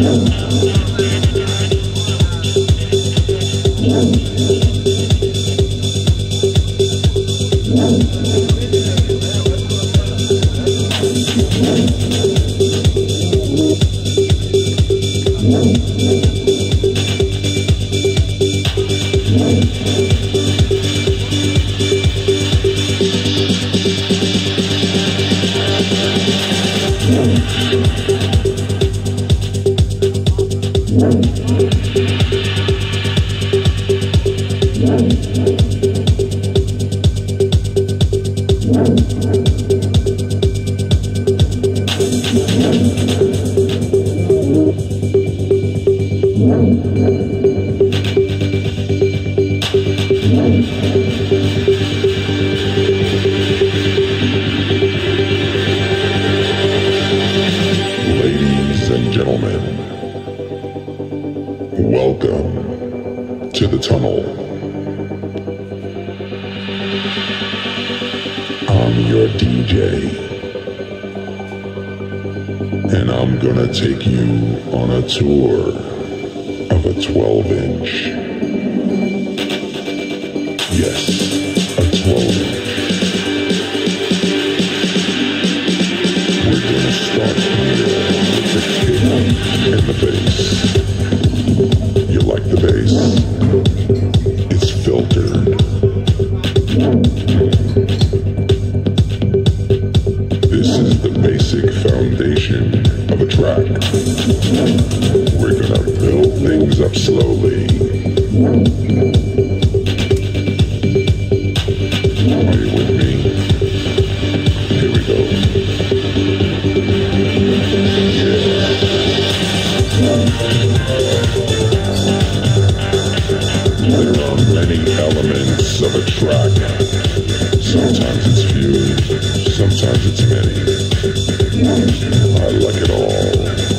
Yeah. Gentlemen, welcome to the tunnel. I'm your DJ, and I'm gonna take you on a tour of a 12 inch. Yes, a 12 inch. We're gonna start here with the kick and the bass. You like the bass? There elements of a track. Sometimes it's few, sometimes it's many. I like it all.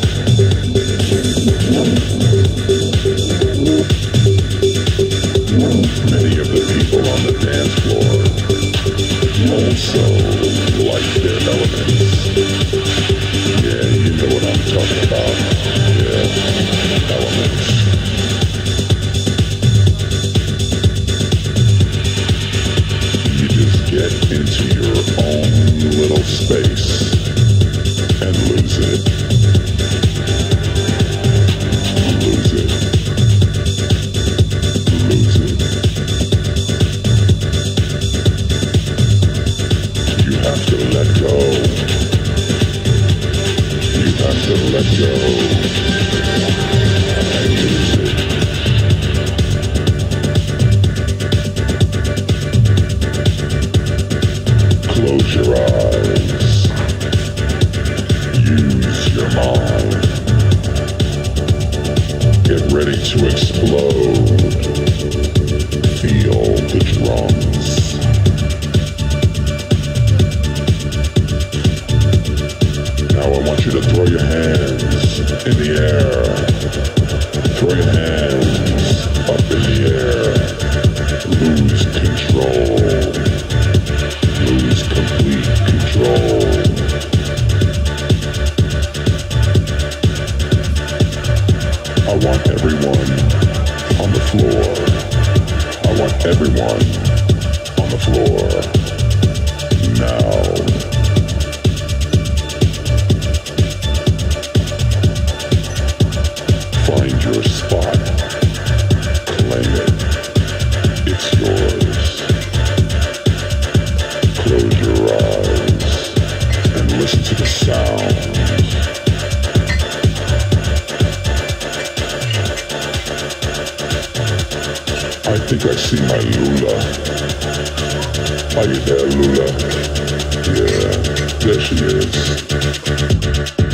Many of the people on the dance floor also like their elements. Yeah, you know what I'm talking about. Throw your hands up in the air. Lose control. Lose complete control. I want everyone on the floor. I want everyone on the floor. Now.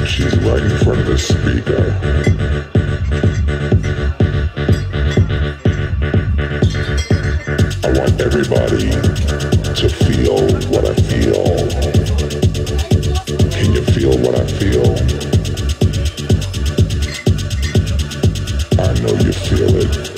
She's right in front of the speaker. Know you feel it.